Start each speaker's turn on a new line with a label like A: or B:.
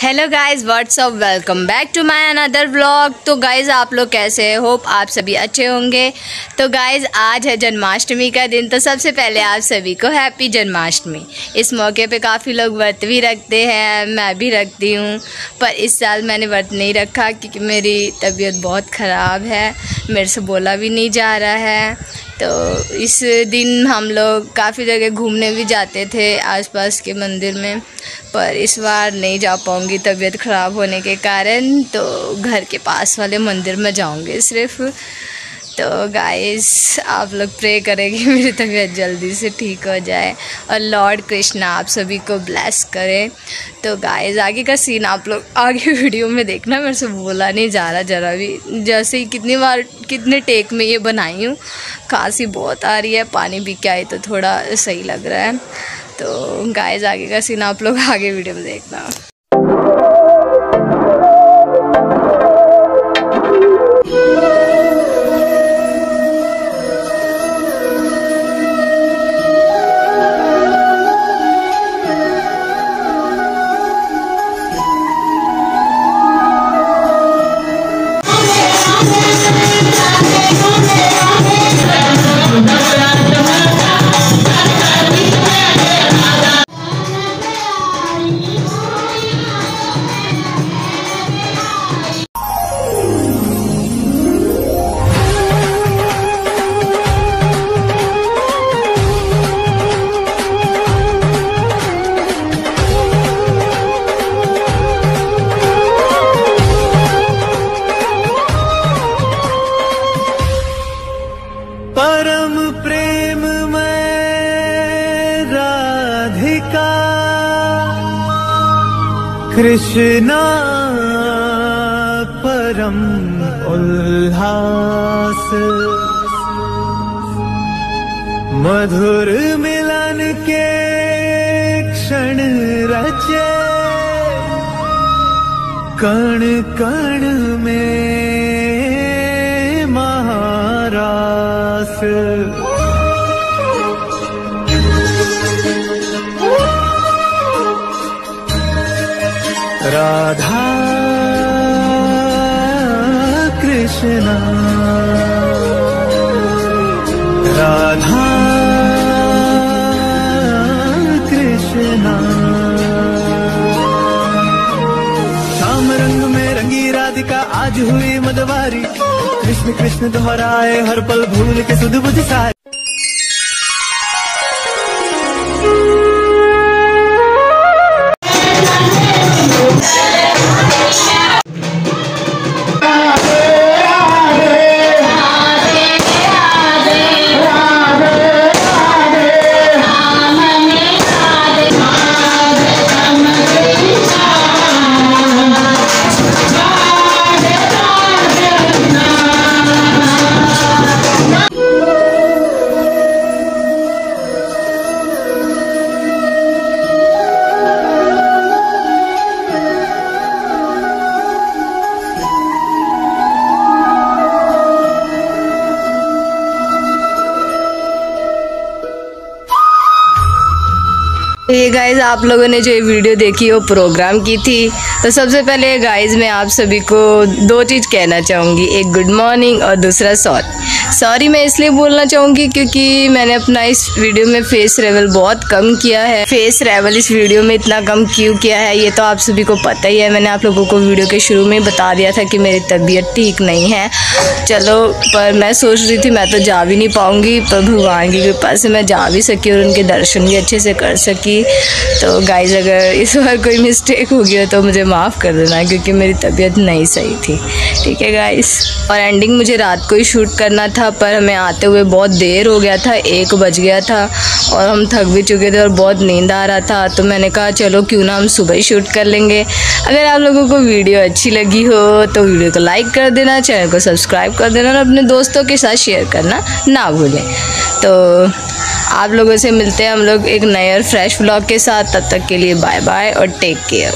A: Hello guys what's up welcome back to my another vlog तो guys आप लोग कैसे हैं? होप आप सभी अच्छे होंगे। तो गाइस आज है जन्माष्टमी का दिन। तो सबसे पहले आप सभी को हैप्पी जन्माष्टमी। इस मौके पे काफ़ी लोग व्रत भी रखते हैं। मैं भी रखती हूँ। पर इस साल मैंने व्रत नहीं रखा क्योंकि मेरी तबीयत बहुत ख़राब है। मेरे से बोला भी नहीं जा रहा है। तो इस दिन हम लोग काफ़ी जगह घूमने भी जाते थे आसपास के मंदिर में, पर इस बार नहीं जा पाऊँगी तबीयत ख़राब होने के कारण तो घर के पास वाले मंदिर में जाऊँगी सिर्फ़। तो गाइस आप लोग प्रे करें कि मेरी तबीयत जल्दी से ठीक हो जाए। और लॉर्ड कृष्णा आप सभी को ब्लेस करें। तो गाइस आगे का सीन आप लोग आगे वीडियो में देखना, मेरे से बोला नहीं जा रहा, ज़रा भी। जैसे ही कितनी बार, कितने टेक में ये बनाई हूँ, खांसी बहुत आ रही है, पानी पी के आई तो थोड़ा सही लग रहा है। तो गाइस आगे का सीन आप लोग आगे वीडियो में देखना।
B: राधिका कृष्णा परम उल्लास मधुर मिलन के क्षण रचे कण कण में महारास। राधा कृष्णा। राधा कृष्णा। श्याम रंग में रंगी राधिका, आज हुई मदवारी। कृष्ण कृष्ण दोहराए हर पल भूल के सुध बुझ सारी।
A: ये गाइज़ आप लोगों ने जो ये वीडियो देखी, वो प्रोग्राम की थी। तो सबसे पहले गाइज़ मैं आप सभी को दो चीज़ कहना चाहूँगी। एक गुड मॉर्निंग और दूसरा सॉरी सॉरी मैं इसलिए बोलना चाहूँगी क्योंकि मैंने अपना इस वीडियो में फेस रेवल बहुत कम किया है। फेस रेवल इस वीडियो में इतना कम क्यों किया है, ये तो आप सभी को पता ही है। मैंने आप लोगों को वीडियो के शुरू में बता दिया था कि मेरी तबीयत ठीक नहीं है। चलो, पर मैं सोच रही थी, मैं तो जा भी नहीं पाऊँगी, पर भगवान की कृपा से मैं जा भी सकी और उनके दर्शन भी अच्छे से कर सकी। तो गाइज़ अगर इस बार कोई मिस्टेक हो गया तो मुझे माफ़ कर देना, क्योंकि मेरी तबीयत नहीं सही थी। ठीक है गाइस और एंडिंग मुझे रात को ही शूट करना था, पर हमें आते हुए बहुत देर हो गया था, एक बज गया था, और हम थक भी चुके थे और बहुत नींद आ रहा था। तो मैंने कहा, चलो, क्यों ना हम सुबह ही शूट कर लेंगे। अगर आप लोगों को वीडियो अच्छी लगी हो तो वीडियो को लाइक कर देना चैनल को सब्सक्राइब कर देना, और अपने दोस्तों के साथ शेयर करना ना भूलें। तो आप लोगों से मिलते हैं हम लोग एक नए और फ्रेश ब्लॉग के साथ। तब तक के लिए बाय बाय और टेक केयर